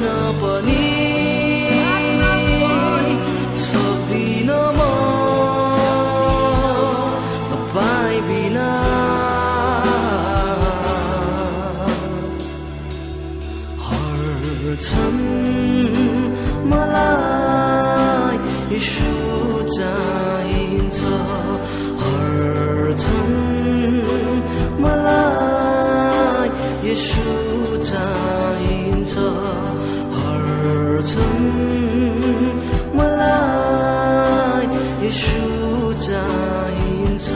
बाँच्न पनि। सक्दिन म। तपाईँ बिना। हर्छन् मलाई यसो चाहिन्छ। हर छन् मलाई यसो चाहिन्छ। छन् मलाई यसो चाहिन्छ